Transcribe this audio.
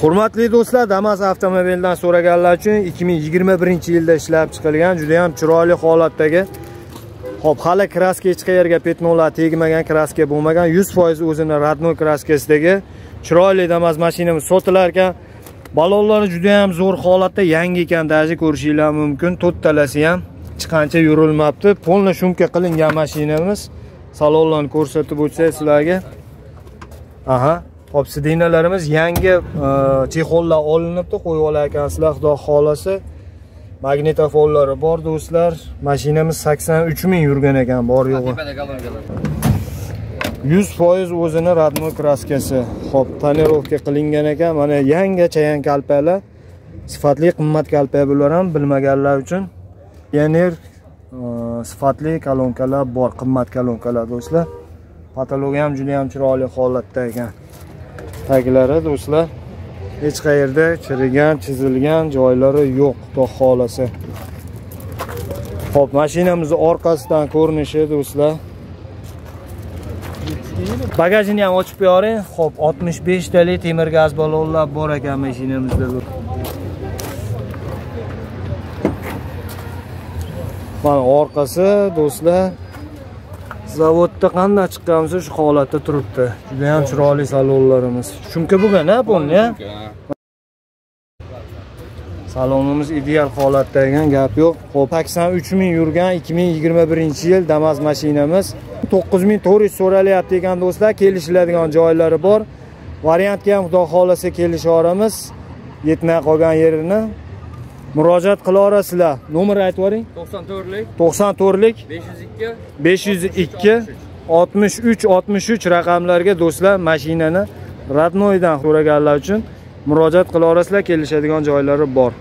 hurmatli do'stlar damas avtomobildan so'raganlar uchun 2021 yilda ishlab chiqilgan juda ham chiroyli holatdagi Xo'p, hali kraska hech qayerga petnolar tegmagan, kraska bo'lmagan, 100% o'zini radnoy kraskasidagi chiroyli damas mashinamiz sotilar ekan. Balonlari juda ham zo'r holatda, yangi ekan, даже ko'rishinglar mumkin. To'rttalasi ham chiqancha yurilmabdi. Polni shumka qilingan mashinamiz. Salonlarni ko'rsatib o'tsak sizlarga. Aha, Hop, sidinalarimiz yangi chexollar olinibdi, qo'yib olar ekansizlar, xudo xolasa. Magnitofonlari bor do'stlar. Mashinamiz 83 ming yurgan ekan, bor yo'g'i. 100% o'zini radnoy kraskasi. Hop, tonirovka qilingan ekan. Mana yangi chayan kalpalar. Sifatli qimmat kalpa bular ham bilmaganlar uchun. Pioneer sifatli kolonkalar bor, qimmat kolonkalar do'stlar. Patologiya ham juda ham chiroyli holatda ekan. Taglari do'stlar hech qayerda chirigan chizilgan joylari yo'q xudo xohlasa Xo'p, mashinamizni orqasidan ko'rinishi do'stlar. Bagajini ham ochib bering Xo'p, 65 talik temir gaz balonlar bor ekan mashinamizda mana orqasi do'stlar zavodda qanday chiqqanmiz shu holatda turibdi. Juda ham chiroyli salonlarimiz. Shumka bo'lgan a polni salonimiz ideal holatda ekan gap yo'q. Ho'p sakson uch ming yurgan ikki ming yigirma birinchi yil damas mashinamiz. To'qqiz ming to'rt yuz so'ralyapti ekan do'stlar kelishiladigan joylari bor. Variantga ham xudo xohlasa kelishaveramiz yetmay qolgan yerini. Murojaat qilaverasizlar nomer aytib yuboring to'qson to'rtlik. To'qson to'rtlik. besh yuz ikki. 502 63 63 raqamlarga do'stlar mashinani radnoydan so'raganlar uchun murojaat qilaverasizlar kelishadigan joylari bor